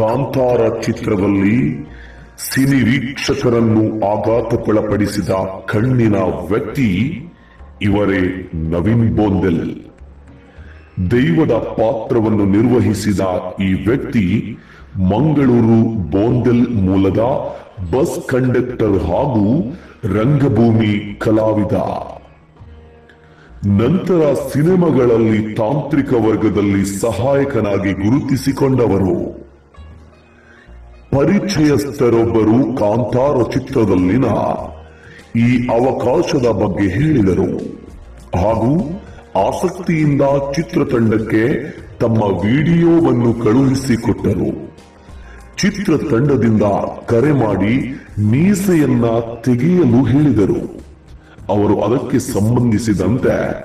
ಕಾಂತಾರ ಚಿತ್ರದಲ್ಲಿ ಸಿನಿ ವೀಕ್ಷಕರನ್ನು ಆಘಾತಕ್ಕೊಳಪಡಿಸಿದ ಕಣ್ಣಿನ ವ್ಯಕ್ತಿ ಇವರೇ ನವೀನ್ ಬೋಂದೆಲ್. ದೈವದ ಪಾತ್ರವನ್ನು ನಿರ್ವಹಿಸಿದ ಈ ವ್ಯಕ್ತಿ ಮಂಗಳೂರು ಬೋಂದೆಲ್ ಮೂಲದ ಬಸ್ ಕಂಡಕ್ಟರ್ ಹಾಗೂ ರಂಗಭೂಮಿ ಕಲಾವಿದ. ನಂತರ ಸಿನಿಮಾಗಳಲ್ಲಿ ತಾಂತ್ರಿಕ ವರ್ಗದಲ್ಲಿ ಸಹಾಯಕನಾಗಿ ಗುರುತಿಸಿಕೊಂಡವರು. ಪರಿಚಯಸ್ಥರೊಬ್ಬರು ಕಾಂತಾರ ಚಿತ್ರದಲ್ಲಿನ ಈ ಅವಕಾಶದ ಬಗ್ಗೆ ಹೇಳಿದರು. ಹಾಗೂ ಆಸಕ್ತಿಯಿಂದ ಚಿತ್ರತಂಡಕ್ಕೆ ತಮ್ಮ ವಿಡಿಯೋವನ್ನು ಕಳುಹಿಸಿಕೊಟ್ಟರು. ಚಿತ್ರತಂಡದಿಂದ ಕರೆ ಮಾಡಿ ಮೀಸೆಯನ್ನ ತೆಗೆಯಲು ಹೇಳಿದರು. ಅವರು ಅದಕ್ಕೆ ಸಂಬಂಧಿಸಿದಂತೆ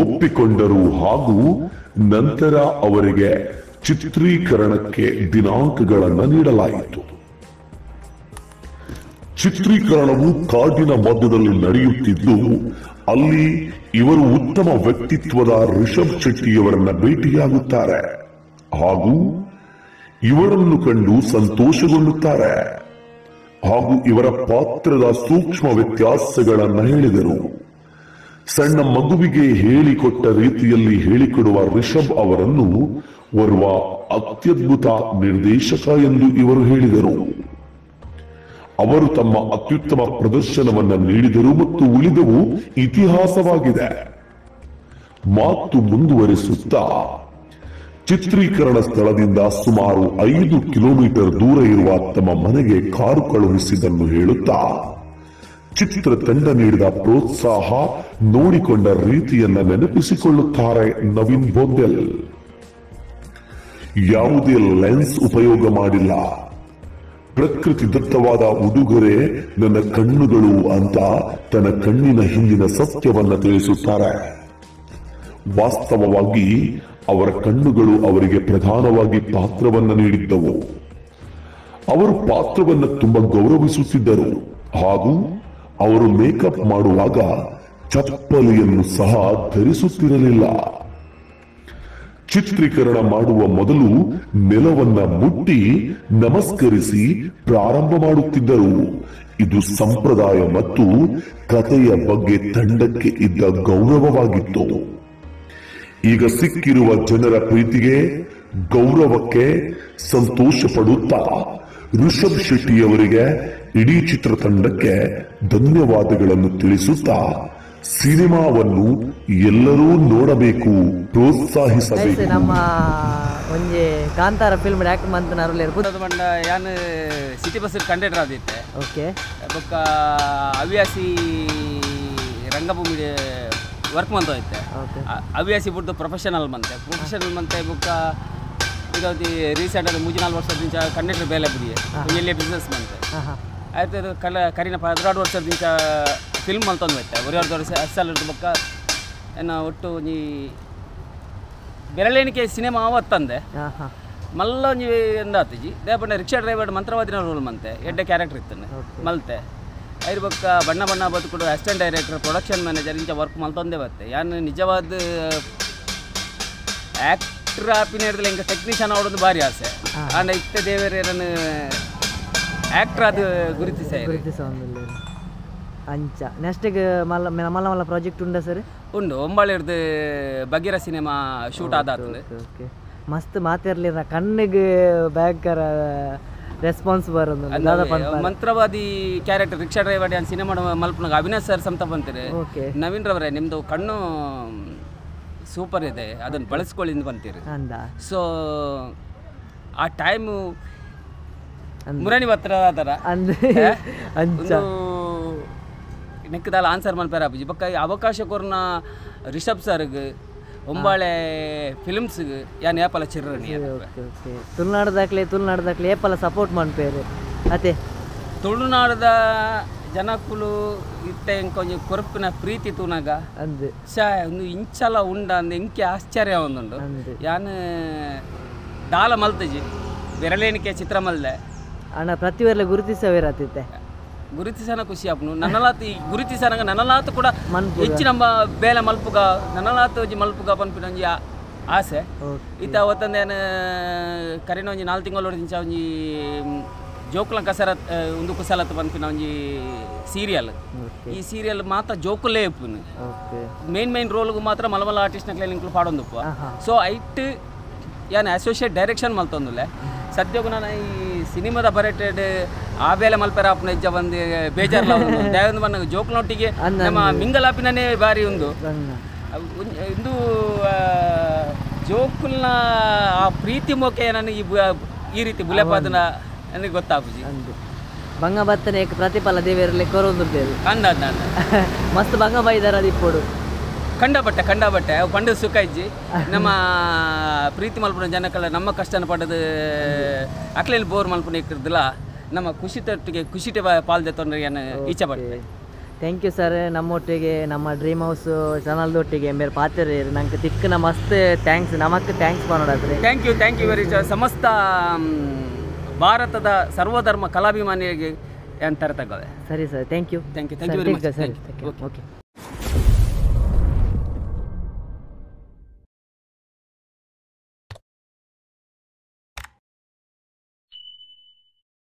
ಒಪ್ಪಿಕೊಂಡರು ಹಾಗೂ ನಂತರ ಅವರಿಗೆ ಚಿತ್ರೀಕರಣಕ್ಕೆ ದಿನಾಂಕಗಳನ್ನು ನೀಡಲಾಯಿತು. ಚಿತ್ರೀಕರಣವು ಕಾಡಿನ ಮಧ್ಯದಲ್ಲಿ ನಡೆಯುತ್ತಿದ್ದು, ಅಲ್ಲಿ ಇವರು ಉತ್ತಮ ವ್ಯಕ್ತಿತ್ವದ ರಿಷಬ್ ಶೆಟ್ಟಿಯವರನ್ನ ಭೇಟಿಯಾಗುತ್ತಾರೆ. ಹಾಗೂ ಇವರನ್ನು ಕಂಡು ಸಂತೋಷಗೊಳ್ಳುತ್ತಾರೆ. ಹಾಗೂ ಇವರ ಪಾತ್ರದ ಸೂಕ್ಷ್ಮ ವ್ಯತ್ಯಾಸಗಳನ್ನು ಹೇಳಿದರು. ಸಣ್ಣ ಮಗುವಿಗೆ ಹೇಳಿಕೊಟ್ಟ ರೀತಿಯಲ್ಲಿ ಹೇಳಿಕೊಡುವ ರಿಷಬ್ ಅವರನ್ನು ಓರ್ವ ಅತ್ಯದ್ಭುತ ನಿರ್ದೇಶಕ ಎಂದು ಇವರು ಹೇಳಿದರು. ಅವರು ತಮ್ಮ ಅತ್ಯುತ್ತಮ ಪ್ರದರ್ಶನವನ್ನು ನೀಡಿದರು ಮತ್ತು ಉಳಿದವು ಇತಿಹಾಸವಾಗಿದೆ. ಮಾತು ಮುಂದುವರಿಸುತ್ತಾ ಚಿತ್ರೀಕರಣ ಸ್ಥಳದಿಂದ ಸುಮಾರು ಐದು ಕಿಲೋಮೀಟರ್ ದೂರ ಇರುವ ತಮ್ಮ ಮನೆಗೆ ಕಾರು ಕಳುಹಿಸಿದನ್ನು ಹೇಳುತ್ತಾ ಚಿತ್ರತಂಡ ನೀಡಿದ ಪ್ರೋತ್ಸಾಹ ನೋಡಿಕೊಂಡ ರೀತಿಯನ್ನ ನೆನಪಿಸಿಕೊಳ್ಳುತ್ತಾರೆ ನವೀನ್ ಬೋಂದೆಲ್ ಯಾವುದೇ ಲೆನ್ಸ್ ಉಪಯೋಗ ಮಾಡಿಲ್ಲ. ಪ್ರಕೃತಿ ದತ್ತವಾದ ಉಡುಗೊರೆ ನನ್ನ ಕಣ್ಣುಗಳು ಅಂತ ತನ್ನ ಕಣ್ಣಿನ ಹಿಂದಿನ ಸತ್ಯವನ್ನ ತಿಳಿಸುತ್ತಾರೆ. ವಾಸ್ತವವಾಗಿ ಅವರ ಕಣ್ಣುಗಳು ಅವರಿಗೆ ಪ್ರಧಾನವಾಗಿ ಪಾತ್ರವನ್ನ ನೀಡಿದ್ದವು. ಅವರು ಪಾತ್ರವನ್ನ ತುಂಬಾ ಗೌರವಿಸುತ್ತಿದ್ದರು. ಹಾಗೂ ಅವರು ಮೇಕಪ್ ಮಾಡುವಾಗ ಚಪ್ಪಲಿಯನ್ನು ಸಹ ಧರಿಸುತ್ತಿರಲಿಲ್ಲ. ಚಿತ್ರೀಕರಣ ಮಾಡುವ ಮೊದಲು ನೆಲವನ್ನ ಮುಟ್ಟಿ ನಮಸ್ಕರಿಸಿ ಪ್ರಾರಂಭ ಮಾಡುತ್ತಿದ್ದರು. ಇದು ಸಂಪ್ರದಾಯ ಮತ್ತು ಕಥೆಯ ಬಗ್ಗೆ ತಂಡಕ್ಕೆ ಇದ್ದ ಗೌರವವಾಗಿತ್ತು. ಈಗ ಸಿಕ್ಕಿರುವ ಜನರ ಪ್ರೀತಿಗೆ ಗೌರವಕ್ಕೆ ಸಂತೋಷ ಪಡುತ್ತಾ ಋಷಭ್ ಶೆಟ್ಟಿಯವರಿಗೆ ಇಡೀ ಚಿತ್ರತಂಡಕ್ಕೆ ಧನ್ಯವಾದಗಳನ್ನು ತಿಳಿಸುತ್ತಾ ಸಿನಿಮಾವನ್ನು ಎಲ್ಲರೂ ನೋಡಬೇಕು ಪ್ರೋತ್ಸಾಹಿಸಬೇಕು. ನಮ್ಮ ಒಂಜಿ ಕಾಂತಾರ ಫಿಲ್ಮ್ ಆಕ್ಟ್ ಮಂತ್ ನರುಲೇರ್ ಇರ್ಬೋದು ಬಂಡ ಯಾನ್ ಸಿಟಿ ಬಸ್ ಕಂಡಕ್ಟರ್ ಆದಿತ್ತೆ. ಓಕೆ. ಬುಕ್ಕ ಹವ್ಯಾಸಿ ರಂಗಭೂಮಿ ವರ್ಕ್ ಮಂತ್ ಐತೆ ಓಕೆ. ಹವ್ಯಾಸಿ ಬಿಟ್ಟು ಪ್ರೊಫೆಷನಲ್ ಮಂತೆ. ಪ್ರೊಫೆಷನಲ್ ಮಂತೆ ಬೊಕ್ಕ ಈಗ ರೀಸೆಂಟ್ ಅದು ಮುಂಚಿನ ನಾಲ್ಕು ವರ್ಷದಿಂದ ಕಂಡಕ್ಟರ್ ಬೇಲೆ ಬಿಡಿಯೆ ಎಲ್ಲಿ ಬಿಸ್ನೆಸ್ ಮಂತೆ ಆಯ್ತು ಅದು ಕಲ ಕರಿನ ಹದಿನಾರು ವರ್ಷದಿಂದ ಫಿಲ್ಮ್ ಮಲ್ತೊಂದು ಬೈತೆ ಒರೆ ವರ್ಷ ಅಸಲ್ ಬಕ್ಕ. ಏನು ಒಟ್ಟು ನೀ ಬೆರಳೆಣಿಕೆ ಸಿನಿಮಾ ಅವತ್ತಂದೆ. ಮಲ್ಲ ಒಂಜಿ ಎಂದಾತಿಜಿ ದೇಪಂಡ ರಿಕ್ಷಾ ಡ್ರೈವರ್ ಮಂತ್ರವಾದಿನ ರೋಲ್ ಮಂತೆ. ಎಡ್ಡೆ ಕ್ಯಾರೆಕ್ಟರ್ ಇತ್ತನೆ ಮಲ್ತೆ. ಐದು ಬಕ್ಕ ಬಣ್ಣ ಬಣ್ಣ ಬದುಕೊಡು ಅಸಿಸ್ಟೆಂಟ್ ಡೈರೆಕ್ಟರ್ ಪ್ರೊಡಕ್ಷನ್ ಮ್ಯಾನೇಜರ್ ಇಂಚ ವರ್ಕ್ ಮಲ್ತೊಂದೇ ಬತ್ತೆ. ಯಾನು ನಿಜವಾದ ಆ್ಯಕ್ಟ್ರ್ ಆಪಿನ ಹಿಡಿದ್ರೆ ಹಿಂಗೆ ಟೆಕ್ನಿಷಿಯನ್ ಅವಡೊಂದು ಬಾರಿ ಆಸೆ. ಆಂಡ ಇತ್ತ ದೇವರನ್ನು ಆ್ಯಕ್ಟ್ರ್ ಅದು ಗುರುತಿಸ ಗುರುತಿಸ ಅಂಚ. ನೆಕ್ಸ್ಟಿಗೆ ಮಲ್ಲ ಮಲ್ಲ ಮಲ್ಲ ಪ್ರಾಜೆಕ್ಟ್ ಉಂಡ ಸರ್? ಉಂಡು ಒಂಬಳಿರ್ದು ಬಗೀರ ಸಿನಿಮಾ ಶೂಟ್ ಆದ ಓಕೆ ಮಸ್ತ್ ಮಾತಿರ್ಲಿರ ಕಣ್ಣಿಗೆ ಭಯಂಕರ ರೆಸ್ಪಾನ್ಸ್ ಬರೋದು. ಮಂತ್ರವಾದಿ ಕ್ಯಾರೆಕ್ಟರ್ ರಿಕ್ಷಾ ಡ್ರೈವರ್ ಸಿನಿಮಾ ಮಲ್ಪನಾಗ ಅವಿನಾಶ್ ಸರ್ ಸಂತ ಬಂತೀರಿ. ಓಕೆ. ನವೀನ್ ರವರೇ ನಿಮ್ಮದು ಕಣ್ಣು ಸೂಪರ್ ಇದೆ. ಅದನ್ನು ಬಳಸ್ಕೊಳ್ಳಿ ಬಂತೀರಿ. ಅಂದ. ಸೊ ಆ ಟೈಮು ಮುರಣಿ ಹತ್ರ ಅದರ. ಅಂದ್ರೆ ಅಂಚ. ನೆಕ್ಕದಾಲ ಆನ್ಸರ್ ಮಾಡ್ಬೇರ ಅಪ್ಪಾಜಿ. ಬಕ್ಕ ಅವಕಾಶ ಕೊರ್ನ ರಿಷಬ್ ಸರ್ಗೆ ಒಂಬಾಳೆ ಫಿಲ್ಮ್ಸ್ಗೆ ಯಾನ್ ಏಪಲ ಚಿರ್ರಣಿ ತುಳುನಾಡದಾಕ್ಲೆ ತುಳುನಾಡದಾಕ್ಲೆ ಏಪಲ ಸಪೋರ್ಟ್ ಮಾಡ್ಪೇರು. ಅದೇ ತುಳುನಾಡದ ಜನಕ್ಕುಲು ಇತ್ತ ಕೊಂಚ ಕೊರಪಿನ ಪ್ರೀತಿ ತೂನಾಗ. ಅಂದು. ಛಾ ಒಂದು ಇಂಚಲ ಉಂಡ ಅಂದ ಇಂಕೆ ಆಶ್ಚರ್ಯ ಒಂದುಂಡು. ಯಾನ ಯಾನ್ ದಾಲ ಮಲ್ತಜಿ ಬೆರಳೆಣಿಕೆ ಚಿತ್ರ ಮಲ್ದೆ. ಅಣ್ಣ ಪ್ರತಿಯೊರ್ಲ ಗುರುತಿಸವೇರತ್ತೆ ಗುರುತಿಸನ ಖುಷಿ ಆಪ್ನು. ನನ್ನಲಾತ್ ಈ ಗುರುತಿಸನಗ ನನ್ನಲಾತ್ ಕೂಡ ಹೆಚ್ಚಿನ ಹೆಚ್ಚು ನಮ್ಮ ಬೇಲೆ ಮಲ್ಪುಗ ನನ್ನಲಾತ್ ಒಂಜಿ ಮಲ್ಪುಗ ಪನ್ಪಿನ ಒಂಜಿ ಆಸೆ. ಈತ ಇತ್ತ ಅವತ್ತಂದೇನು ಕರೆನ ಒಂಜಿ ನಾಲ್ಕು ತಿಂಗಳು ಒಂಜಿ ಜೋಕುಲ ಕಸರತ್ ಉಂದು ಒಂದು ಕುಸಲತ್ ಪನ್ಪಿನ ಒಂಜಿ ಸೀರಿಯಲ್ ಈ ಸೀರಿಯಲ್ ಮಾತ್ರ ಜೋಕುಲೇ ಇಪ್ಪುನು. ಮೇನ್ ಮೇನ್ ರೋಲ್ಗೂ ಮಾತ್ರ ಮಲಮಲ ಆರ್ಟಿಸ್ಟ್ನಕ್ಲೆ ನಿಂಕ್ಲು ಪಾಡೊಂದುಪ್ಪ ಆಹಾ. ಸೊ ಐಟ್ ಯಾನ್ ಅಸೋಸಿಯೇಟ್ ಡೈರೆಕ್ಷನ್ ಮಲ್ತೊಂದುಲ್ಲೆ. ಸದ್ಯಕ್ಕೂ ನಾನು ಈ ಸಿನಿಮಾದ ಬರೆಟೆಡ್ ಆ ಬೇಲೆ ಮಲ್ಪೆರ ಆಪ್ನ ಇಜ್ಜ ಬಂದು ಬೇಜಾರ್ಲ ದೇವಂದು ಬಣ್ಣ ಜೋಕ್ಲೊಟ್ಟಿಗೆ ನಮ್ಮ ಮಿಂಗಲಾಪಿನೇ ಬಾರಿ ಒಂದು ಬಣ್ಣ ಇಂದು ಜೋಕುಲ್ನ ಆ ಪ್ರೀತಿ ಮೋಕೆ ಬ- ಈ ರೀತಿ ಬುಲೆಪಾದನ ನನಗೆ ಗೊತ್ತಾಪುಜಿ ಅಂದು. ಬಂಗ ಬತ್ತನೆ ಪ್ರತಿಫಲ ದೇವರಲ್ಲಿ ಕೊರೊಂದುರ್ದೇರು ಅಂದ ಅಂದ ಅಂದ. ಮಸ್ತ್ ಬಂಗ ಬೈದಾರ ದಿಪ್ಪೋಡು ಕಂಡಬಟ್ಟೆ ಬಟ್ಟೆ ಪಂಡ ಸುಖ ಇಜ್ಜಿ. ನಮ್ಮ ಪ್ರೀತಿ ಮಲ್ಪುನ ಜನಕ್ಕೆಲ್ಲ ನಮ್ಮ ಕಷ್ಟನ ಪಡೆದು ಅಕ್ಲೇಲಿ ಬೋರ್ ಮಲ್ಪುನ ಇಕ್ಕಿರ್ದಿಲ್ಲ. ನಮ್ಮ ಖುಷಿ ತೊಟ್ಟಿಗೆ ಖುಷಿಟೆ ಪಾಲ್ದೆ ತೊಂದರೆ ಇಚ್ಛೆ ಪಡ್ತೆ ಥ್ಯಾಂಕ್ ಯು ಸರ್ ನಮ್ಮೊಟ್ಟಿಗೆ ನಮ್ಮ ಡ್ರೀಮ್ ಹೌಸ್ ಚಾನಲ್ದೊಟ್ಟಿಗೆ ಬೇರೆ ಪಾತ್ರ ನಂಗೆ ತಿಕ್ಕನ ಮಸ್ತ್ ಥ್ಯಾಂಕ್ಸ್ ನಮಕ್ಕೆ ಥ್ಯಾಂಕ್ಸ್ ಮಾಡೋದಾದ್ರೆ thank you thank you very ಸಮಸ್ತ ಭಾರತದ ಸರ್ವಧರ್ಮ ಕಲಾಭಿಮಾನಿಯಾಗಿ ಅಂತ ಸರಿ sir thank you thank you thank you very much ಸರಿ ಓಕೆ